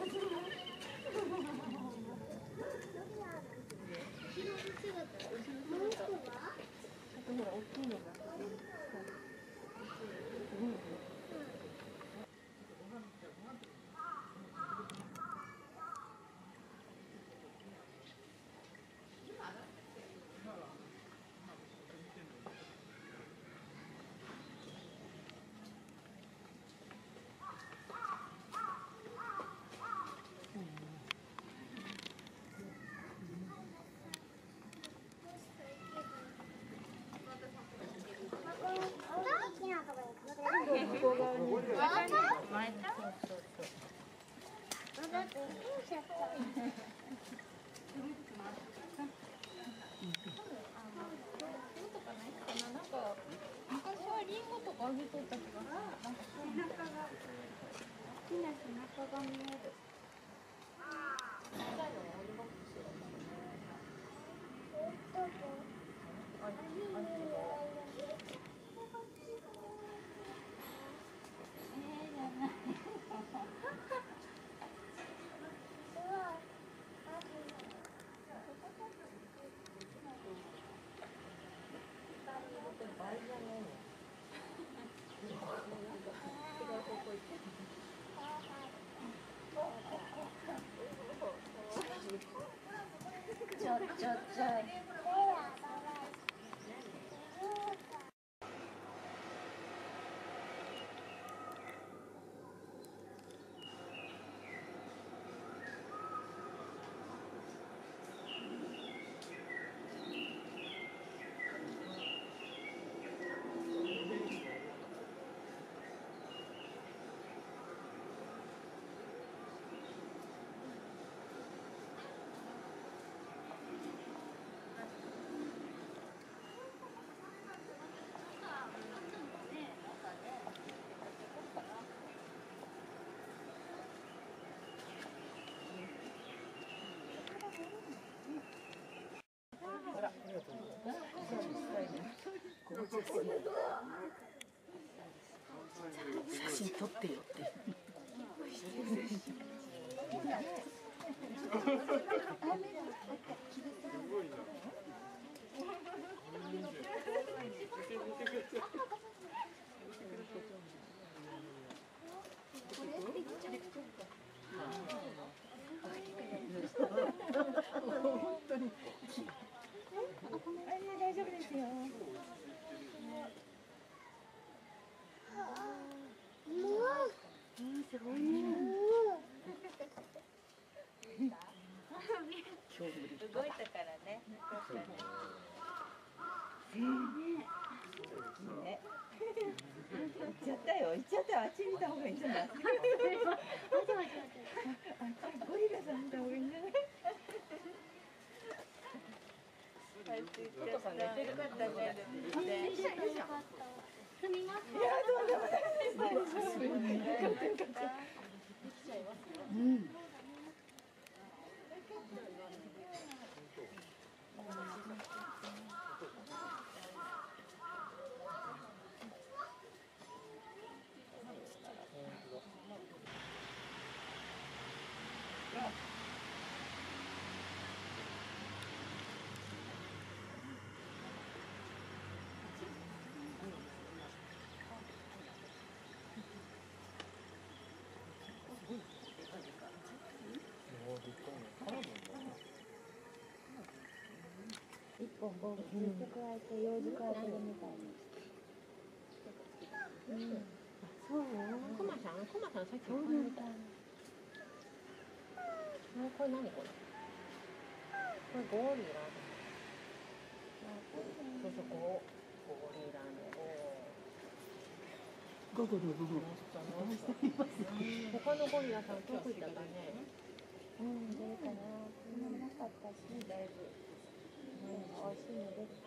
大きいのがリンゴとかあげとった気がするなん。か背中が好きな背中が見えるちょちょちょ写真撮ってよって。大丈夫ですようん、すごいね。今日無からね。ね。行っちゃったよ行っちゃったよあっち見た方がいいんじゃないゴリラさん見た方がいいんじゃないトトさん寝て。るかったねすみません。いやどうでもないですよかったよかったうん。一本棒ずっと加えて幼児加えてるみたいです。そう。コマさん、コマさんさっきこれ見た。これ何これ？これゴリラ。そうそう、ゴゴリラのの。他のゴリラさんどこ行ったかね。うん、どうかな。そんなになかったし、だいぶ。うん、美味しいのです。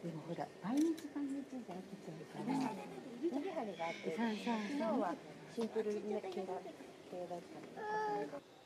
でもほら、毎日毎日じゃ飽きちゃうから。メリハリがあって、昨日はシンプル系だ系だったので。